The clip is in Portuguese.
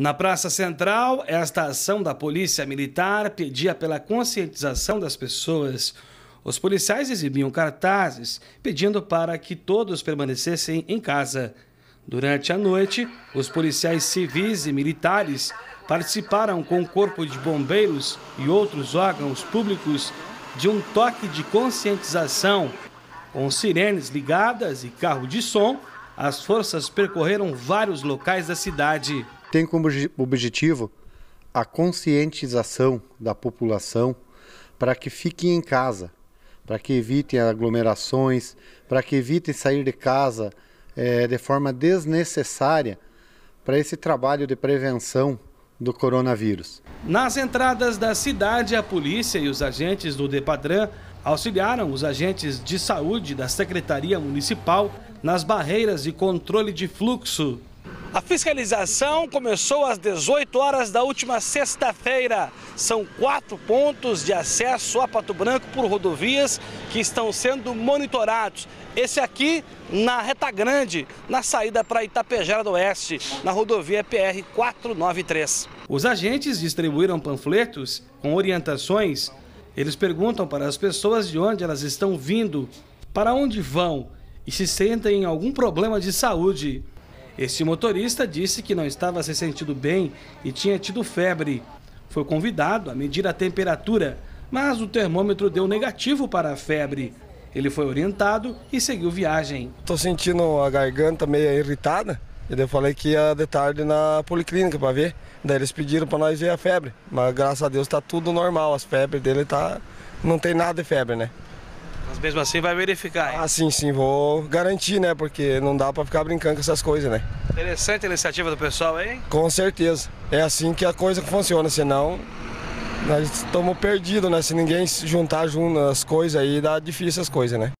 Na Praça Central, esta ação da Polícia Militar pedia pela conscientização das pessoas. Os policiais exibiam cartazes pedindo para que todos permanecessem em casa. Durante a noite, os policiais civis e militares participaram com o Corpo de Bombeiros e outros órgãos públicos de um toque de conscientização. Com sirenes ligadas e carro de som, as forças percorreram vários locais da cidade tem como objetivo a conscientização da população para que fiquem em casa, para que evitem aglomerações, para que evitem sair de casa é, de forma desnecessária para esse trabalho de prevenção do coronavírus. Nas entradas da cidade, a polícia e os agentes do Depadran auxiliaram os agentes de saúde da Secretaria Municipal nas barreiras de controle de fluxo a fiscalização começou às 18 horas da última sexta-feira. São quatro pontos de acesso a Pato Branco por rodovias que estão sendo monitorados. Esse aqui na Reta Grande, na saída para Itapejara do Oeste, na rodovia PR 493. Os agentes distribuíram panfletos com orientações. Eles perguntam para as pessoas de onde elas estão vindo, para onde vão e se sentem algum problema de saúde. Este motorista disse que não estava se sentindo bem e tinha tido febre. Foi convidado a medir a temperatura, mas o termômetro deu negativo para a febre. Ele foi orientado e seguiu viagem. Estou sentindo a garganta meio irritada. E daí eu falei que ia de tarde na policlínica para ver. Daí eles pediram para nós ver a febre. Mas graças a Deus está tudo normal. As febres dele tá. Não tem nada de febre, né? Mas mesmo assim vai verificar, hein? Ah, sim, sim, vou garantir, né? Porque não dá para ficar brincando com essas coisas, né? Interessante a iniciativa do pessoal aí? Com certeza. É assim que a coisa funciona, senão nós estamos perdidos, né? Se ninguém juntar junto as coisas aí, dá difícil as coisas, né?